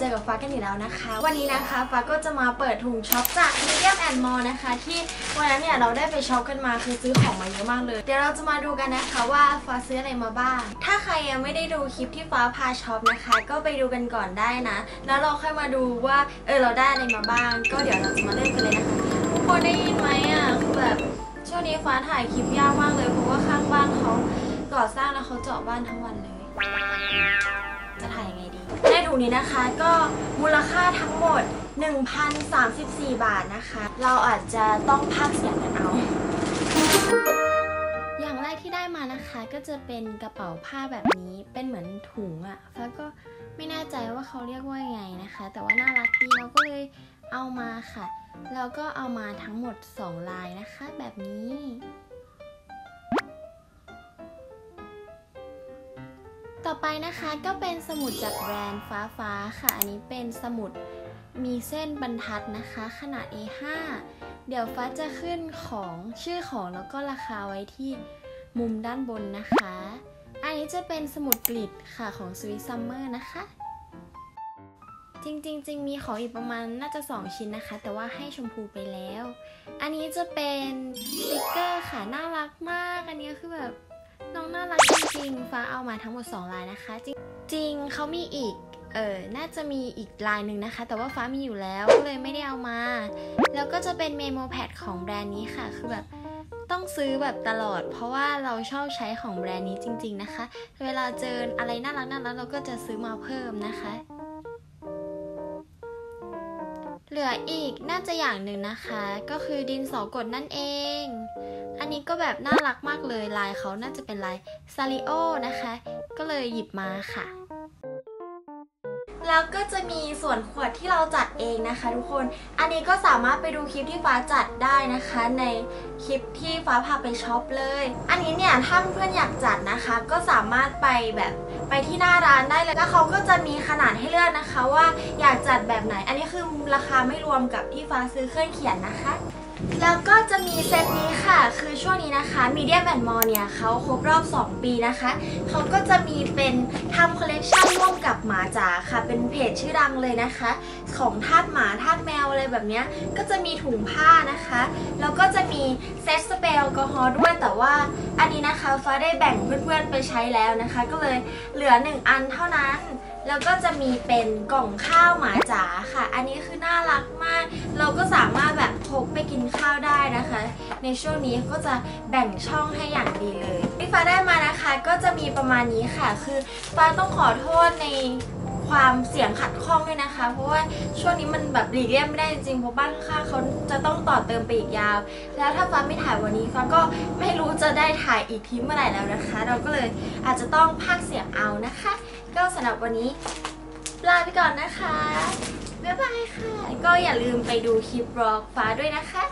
เจอกันอยู่แล้วนะคะ วันนี้นะคะฟ้าก็จะมาเปิดถุงช็อปจาก Medium and More นะคะ ที่วันนั้นเนี่ยเราได้ไปช็อปกันมาคือซื้อของมาเยอะมากเลย เดี๋ยวเราจะมาดูกันนะคะว่าฟ้าซื้ออะไรมาบ้าง ถ้าใครยังไม่ได้ดูคลิปที่ฟ้าพาช็อปนะคะ ก็ไปดูกันก่อนได้นะ แล้วเราค่อยมาดูว่าเออเราได้อะไรมาบ้าง ก็เดี๋ยวเราจะมาเริ่มกันเลยนะคะทุกคนได้ยินไหมอะคือแบบช่วงนี้ฟ้าถ่ายคลิปยากมากเลยเพราะว่าข้างบ้านเขาก่อสร้างแล้วเขาเจาะบ้านทั้งวันเลย ถุนี้นะคะก็มูลค่าทั้งหมด 1,034 บาทนะคะ เราอาจจะต้องพากเสียงกันเอา อย่างแรกที่ได้มานะคะก็จะเป็นกระเป๋าผ้าแบบนี้เป็นเหมือนถุงอะ่ะฟ้าก็ไม่แน่ใจว่าเขาเรียกว่ายังไงนะคะ แต่ว่าน่ารักดีเราก็เลยเอามาค่ะ แล้วก็เอามาทั้งหมด 2 ลายนะคะ แบบนี้ ต่อไปนะคะก็เป็นสมุดจากแบรนด์ฟ้าฟ้าค่ะ อันนี้เป็นสมุดมีเส้นบรรทัดนะคะ ขนาด A5 เดี๋ยวฟ้าจะขึ้นของชื่อของแล้วก็ราคาไว้ที่มุมด้านบนนะคะ อันนี้จะเป็นสมุดกลิดค่ะของ Sweet Summer นะคะ จริงๆจริงมีของอีกประมาณน่าจะ 2 ชิ้นนะคะ แต่ว่าให้ชมพูไปแล้ว อันนี้จะเป็นสติกเกอร์ค่ะน่ารักมาก อันนี้คือแบบ น้องน่ารักจริงๆ ฟ้าเอามาทั้งหมด 2 ลายนะคะ จริงจริงเขามีอีก เออน่าจะมีอีกลายหนึ่งนะคะ แต่ว่าฟ้ามีอยู่แล้วก็เลยไม่ได้เอามา แล้วก็จะเป็นเมโมแพดของแบรนด์นี้ค่ะ คือแบบต้องซื้อแบบตลอด เพราะว่าเราชอบใช้ของแบรนด์นี้จริง ๆนะคะ เวลาเจออะไรน่ารักน่ารักเราก็จะซื้อมาเพิ่มนะคะ เหลืออีกน่าจะอย่างหนึ่งนะคะ ก็คือดินสอกดนั่นเอง อันนี้ก็แบบน่ารักมากเลยลายเขาน่าจะเป็นลายซาริโอนะคะ ก็เลยหยิบมาค่ะ แล้วก็จะมีส่วนขวดที่เราจัดเองนะคะ ทุกคน อันนี้ก็สามารถไปดูคลิปที่ฟ้าจัดได้นะคะ ในคลิปที่ฟ้าพาไปช็อปเลย อันนี้เนี่ยถ้าเพื่อนอยากจัดนะคะ ก็สามารถไปแบบไปที่หน้าร้านได้เลย แล้วเขาก็จะมีขนาดให้เลือกนะคะว่าอยากจัดแบบไหน อันนี้คือราคาไม่รวมกับที่ฟ้าซื้อเครื่องเขียนนะคะ แล้วก็จะมีเซตนี้ ค่ะ คือช่วงนี้นะคะ Medium and More เนี่ยเขาครบรอบ 2 ปีนะคะ เขาก็จะมีเป็นทำคอลเลกชันร่วมกับหมาจ๋าค่ะ เป็นเพจชื่อดังเลยนะคะ ของทาสหมาทาสแมวอะไรแบบนี้ ก็จะมีถุงผ้านะคะ แล้วก็จะมีเซตสเปรย์แอลกอฮอล์ด้วย แต่ว่าอันนี้นะคะฟ้าได้แบ่งเพื่อนๆไปใช้แล้วนะคะ ก็เลยเหลือ 1 อันเท่านั้นแล้วก็จะมีเป็นกล่องข้าวหมาจ๋าค่ะ อันนี้คือน่ารักมาก เราก็สามารถแบบพกไปกินข้าวได้นะคะ ในช่วงนี้ก็จะแบ่งช่องให้อย่างดีเลยที่ฟ้าได้มานะคะ ก็จะมีประมาณนี้ค่ะ คือฟ้าต้องขอโทษในความเสียงขัดข้องด้วยนะคะ เพราะว่าช่วงนี้มันแบบหลีกเลี่ยงไม่ได้จริงเพราะบ้านข้างเขาจะต้องต่อเติมไปอีกยาว แล้วถ้าฟ้าไม่ถ่ายวันนี้ฟ้าก็ไม่รู้จะได้ถ่ายอีกทีเมื่อไหร่แล้วนะคะ เราก็เลยอาจจะต้องพากเสียงเอานะคะ ก็สำหรับวันนี้ลาไปก่อนนะคะบ๊ายบายค่ะ ก็อย่าลืมไปดูคลิปบล็อกฟ้าด้วยนะคะ